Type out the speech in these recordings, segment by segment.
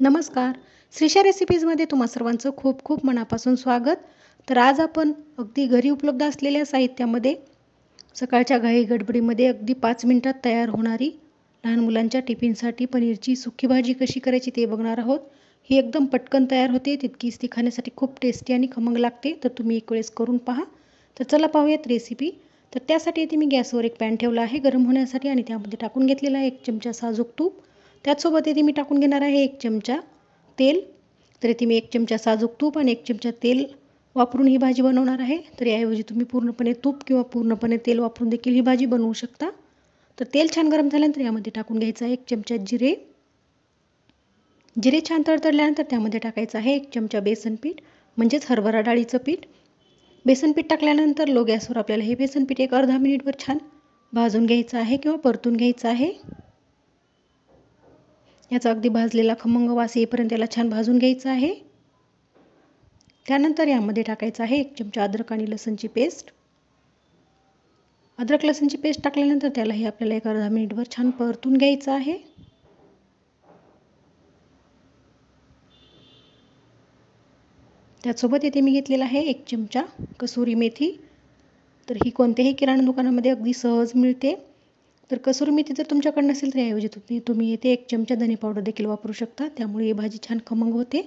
नमस्कार. श्रीशा रेसिपीजमध्ये तुम्हा सर्वांचं खूप खूप मनापासून स्वागत. तर आज आपण अगदी घरी उपलब्ध असलेल्या साहित्यामध्ये सकाळच्या घाई गडबडीमध्ये अगदी पाच मिनटात तयार होणारी लहान मुलांच्या टिफिनसाठी पनीरची सुकी भाजी कशी करायची ते बघणार आहोत. ही एकदम पटकन तयार होते तितकीच ती खाण्यासाठी खूप टेस्टी आणि खमंग लागते तर तुम्ही एक वेळेस करून पहा. तर चला पाहूयात रेसिपी तर त्यासाठी इथे मी गॅसवर एक पॅन ठेवला आहे गरम होण्यासाठी आणि त्यामध्ये टाकून घेतलेला आहे एक चमचा साजूक तूप. त्याचसोबत येथे मी टाकून घेणार आहे एक चमचा तेल. तर इथे मी एक चमचा साजूक तूप आणि एक चमचा तेल वापरून ही भाजी बनवणार आहे. तर याऐवजी तुम्ही पूर्णपणे तूप किंवा पूर्णपणे तेल वापरून देखील ही भाजी बनवू शकता. तर तेल छान गरम झाल्यानंतर यामध्ये टाकून घ्यायचं आहे एक चमचा जिरे. जिरे छान तडतडल्यानंतर त्यामध्ये टाकायचं आहे एक चमचा बेसन पीठ म्हणजेच हरभरा डाळीचं पीठ. बेसन पीठ टाकल्यानंतर लो गॅसवर आपल्याला हे बेसन पीठ एक अर्धा मिनिटभर छान भाजून घ्यायचं आहे किंवा परतून घ्यायचं आहे. याचा अगदी भाजलेला खमंग वास येईपर्यंत याला छान भाजून घ्यायचं आहे. त्यानंतर यामध्ये टाकायचं आहे एक चमचा अद्रक आणि लसणची पेस्ट. अद्रक लसणची पेस्ट टाकल्यानंतर त्यालाही आपल्याला एक अर्धा मिनिटभर छान परतून घ्यायचं आहे. त्यासोबत येथे मी घेतलेला आहे एक चमचा कसुरी मेथी. तर ही कोणत्याही किराणा दुकानामध्ये अगदी सहज मिळते. तर कसुरी मेथी जर तुमच्याकडे नसेल तर याऐवजी तुम्ही तुम्ही येथे एक चमचा धने पावडर देखील वापरू शकता. त्यामुळे ही भाजी छान खमंग होते.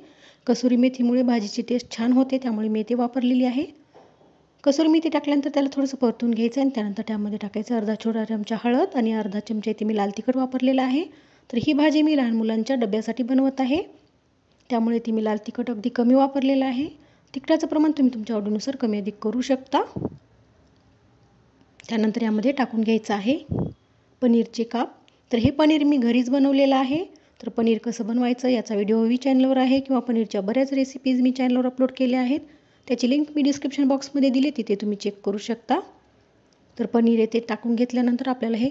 कसुरी मेथीमुळे भाजीची टेस्ट छान होते त्यामुळे मी ते वापरलेली आहे. कसुरी मेथी टाकल्यानंतर त्याला थोडंसं परतून घ्यायचं आणि त्यानंतर त्यामध्ये टाकायचं अर्धा छोटा चमचा हळद आणि अर्धा चमचा इथे मी लाल तिखट वापरलेला आहे. तर ही भाजी मी लहान मुलांच्या डब्यासाठी बनवत आहे. त्यामुळे ती मी लाल तिखट अगदी कमी वापरलेलं आहे. तिखटाचं प्रमाण तुम्ही तुमच्या आवडीनुसार कमी अधिक करू शकता. त्यानंतर यामध्ये टाकून घ्यायचं आहे. पनीरचे काप. तर हे पनीर मी घरीच बनवलेलं आहे. तर पनीर कसं बनवायचं याचा व्हिडिओ मी चॅनलवर आहे किंवा पनीरच्या बऱ्याच रेसिपीज मी चॅनलवर अपलोड केल्या आहेत. त्याची लिंक मी डिस्क्रिप्शन बॉक्समध्ये दिली तिथे तुम्ही चेक करू शकता. तर पनीर येथे टाकून घेतल्यानंतर आपल्याला हे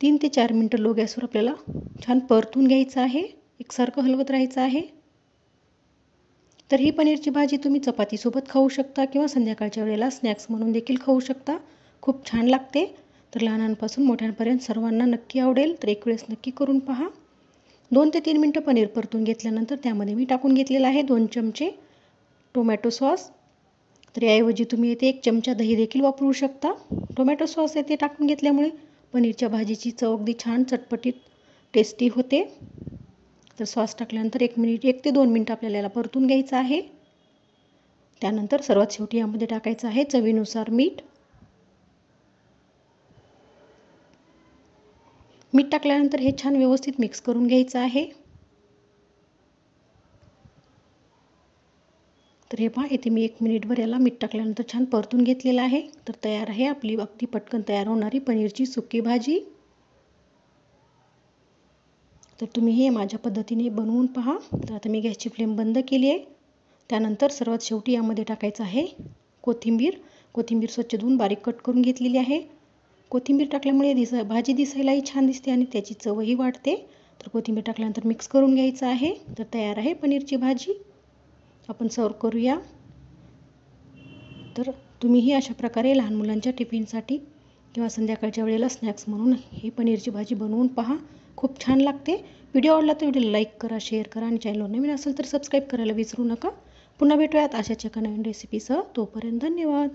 तीन ते चार मिनटं लो गॅसवर आपल्याला छान परतून घ्यायचं आहे. एकसारखं हलवत राहायचं आहे. तर ही पनीरची भाजी तुम्ही चपातीसोबत खाऊ शकता किंवा संध्याकाळच्या वेळेला स्नॅक्स म्हणून देखील खाऊ शकता. खूप छान लागते. तर लहानांपासून मोठ्यांपर्यंत सर्वांना नक्की आवडेल. तर एक वेळेस नक्की करून पहा. दोन ते तीन मिनटं पनीर परतून घेतल्यानंतर त्यामध्ये मी टाकून घेतलेलं आहे दोन चमचे टोमॅटो सॉस. तर याऐवजी तुम्ही येथे एक चमचा दही देखील वापरू शकता. टोमॅटो सॉस येथे टाकून घेतल्यामुळे पनीरच्या भाजीची चव अगदी छान चटपटीत टेस्टी होते. तर सॉस टाकल्यानंतर एक मिनिट एक ते दोन मिनटं आपल्याला याला परतून घ्यायचं आहे. त्यानंतर सर्वात शेवटी यामध्ये टाकायचं आहे चवीनुसार मीठ. मीठ टाकल्यानंतर हे छान व्यवस्थित मिक्स करून घ्यायचं आहे. तर हे पहा इथे मी एक मिनिटभर याला मीठ टाकल्यानंतर छान परतून घेतलेलं आहे. तर तयार आहे आपली अगदी पटकन तयार होणारी पनीरची सुकी भाजी. तर तुम्ही हे माझ्या पद्धतीने बनवून पहा. तर आता मी गॅसची फ्लेम बंद केली आहे. त्यानंतर सर्वात शेवटी यामध्ये टाकायचं आहे कोथिंबीर. कोथिंबीर स्वच्छ धुवून बारीक कट करून घेतलेली आहे. कोथिंबीर टाकल्यामुळे दिस भाजी दिसायलाही छान दिसते आणि त्याची चवही वाढते. तर कोथिंबीर टाकल्यानंतर मिक्स करून घ्यायचं आहे. तर तयार आहे पनीरची भाजी. आपण सर्व करूया. तर तुम्हीही अशा प्रकारे लहान मुलांच्या टिफिनसाठी किंवा संध्याकाळच्या वेळेला स्नॅक्स म्हणून ही पनीरची भाजी बनवून पहा. खूप छान लागते. व्हिडिओ आवडला तर व्हिडिओ लाईक करा शेअर करा आणि चॅनलवर नवीन असेल तर सबस्क्राईब करायला विसरू नका. पुन्हा भेटूयात अशाच एका नवीन रेसिपीसह तोपर्यंत धन्यवाद.